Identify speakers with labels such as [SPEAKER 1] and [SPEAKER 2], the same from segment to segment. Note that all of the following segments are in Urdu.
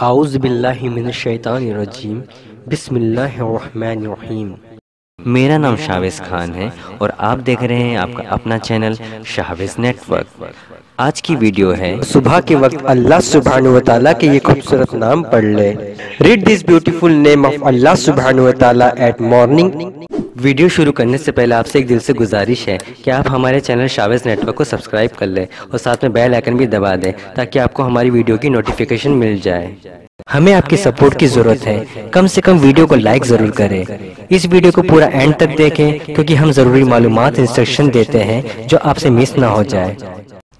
[SPEAKER 1] اعوذ باللہ من الشیطان الرجیم۔ بسم اللہ الرحمن الرحیم۔
[SPEAKER 2] میرا نام شاویز خان ہے اور آپ دیکھ رہے ہیں آپ کا اپنا چینل شاویز نیٹ ورک آج کی ویڈیو ہے۔
[SPEAKER 1] صبح کے وقت اللہ سبحانہ وتعالی کے یہ خوبصورت نام پڑھ لے۔ Read this beautiful name of Allah سبحانہ وتعالی ایٹ مارننگ
[SPEAKER 2] ویڈیو شروع کرنے سے پہلے آپ سے ایک دل سے گزارش ہے کہ آپ ہمارے چینل شاویز نیٹ ورک کو سبسکرائب کر لیں اور ساتھ میں بیل آئکن بھی دبا دیں تاکہ آپ کو ہماری ویڈیو کی نوٹیفیکیشن مل جائے۔
[SPEAKER 1] ہمیں آپ کی سپورٹ کی ضرورت ہے۔ کم سے کم ویڈیو کو لائک ضرور کریں۔ اس ویڈیو کو پورا اینڈ تک دیکھیں کیونکہ ہم ضروری معلومات انسٹرکشن دیتے ہیں جو آپ سے مس نہ ہو جائے۔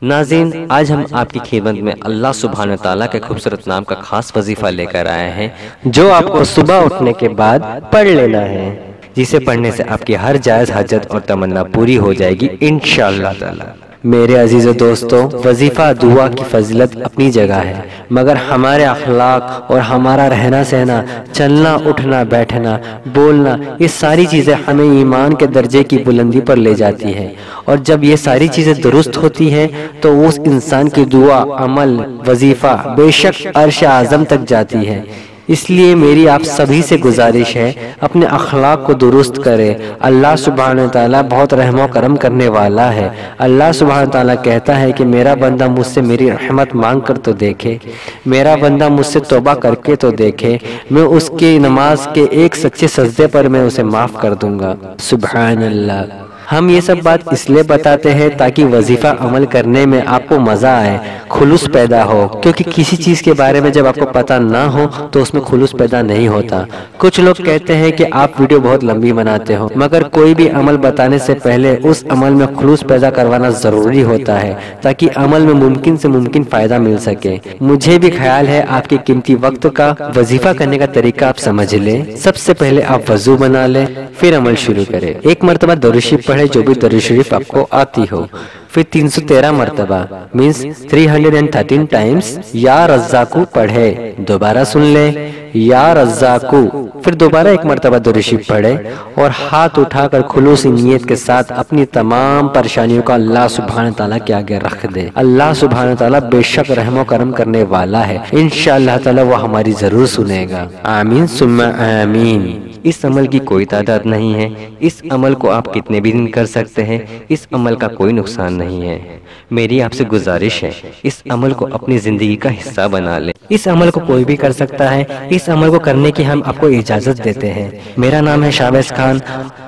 [SPEAKER 2] ناظرین، آج ہم آپ کی خدمت میں اللہ سبحانہ تعالیٰ کے خوبصورت نام کا خاص وظیفہ لے کر آئے ہیں
[SPEAKER 1] جو آپ کو صبح اٹھنے کے بعد پڑھ لینا ہے۔
[SPEAKER 2] جسے پڑھنے سے آپ کی ہر جائز حاجت اور تمنا پوری ہو جائے گی انشاءاللہ تعالی۔
[SPEAKER 1] میرے عزیز و دوستوں وظیفہ دعا کی فضلت اپنی جگہ ہے، مگر ہمارے اخلاق اور ہمارا رہنا سہنا، چلنا، اٹھنا، بیٹھنا، بولنا، یہ ساری چیزیں ہمیں ایمان کے درجے کی بلندی پر لے جاتی ہے اور جب یہ ساری چیزیں درست ہوتی ہیں، تو اس انسان کی دعا، عمل، وظیفہ بے شک عرش اعظم تک جاتی ہے۔ اس لیے میری آپ سبھی سے گزارش ہے، اپنے اخلاق کو درست کرے۔ اللہ سبحانہ تعالیٰ بہت رحم و کرم کرنے والا ہے۔ اللہ سبحانہ تعالیٰ کہتا ہے کہ میرا بندہ مجھ سے میری رحمت مانگ کر تو دیکھے۔ میرا بندہ مجھ سے توبہ کر کے تو دیکھے۔ میں اس کی نماز کے ایک سچے سجدے پر میں اسے معاف کر دوں گا۔ سبحان اللہ۔ ہم یہ سب بات اس لیے بتاتے ہیں تاکہ وظیفہ عمل کرنے میں آپ کو مزہ آئے، خلوص پیدا ہو۔ کیونکہ کسی چیز کے بارے میں جب آپ کو پتہ نہ ہو، تو اس میں خلوص پیدا نہیں ہوتا۔ کچھ لوگ کہتے ہیں کہ آپ ویڈیو بہت لمبی بناتے ہو، مگر کوئی بھی عمل بتانے سے پہلے اس عمل میں خلوص پیدا کروانا ضروری ہوتا ہے، تاکہ عمل میں ممکن سے ممکن فائدہ مل سکے۔ مجھے بھی خیال ہے آپ کے قیمتی وقت کا وظیفہ کرنے کا طریقہ آپ سمجھ لیں۔ سب سے پہلے آپ وضو بنا لیں، پھر عمل شروع کریں۔ ایک مرتبہ دروشی پڑھ پڑھے جو بھی درود شریف آپ کو آتی ہو پھر تین سو تیرہ مرتبہ means three hundred and thirteen times یا رزاقو پڑھے دوبارہ سن لے یا رزاقو پھر دوبارہ ایک مرتبہ درشیف پڑھے اور ہاتھ اٹھا کر خلوص نیت کے ساتھ اپنی تمام پریشانیوں کا اللہ سبحانہ تعالیٰ کے آگے رکھ دے اللہ سبحانہ تعالیٰ بے شک رحم و کرم کرنے والا ہے انشاءاللہ تعالیٰ وہ ہماری ضرور سنے گا آمین ثم آمین اس عمل کی کوئی تعداد نہیں ہے۔ اس عمل کو آپ کتنے بھی دن کر سکتے ہیں۔ اس عمل کا کوئی نقصان نہیں ہے۔ میری آپ سے گزارش ہے، اس عمل کو اپنی زندگی کا حصہ بنا لیں۔ اس عمل کو کوئی بھی کر سکتا ہے۔ اس عمل کو کرنے کی ہم آپ کو اجازت دیتے ہیں۔ میرا نام ہے شابیز خان۔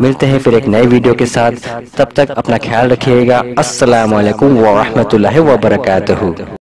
[SPEAKER 1] ملتے ہیں پھر ایک نئے ویڈیو کے ساتھ۔ تب تک اپنا خیال رکھیے گا۔ السلام علیکم ورحمۃ اللہ وبرکاتہ۔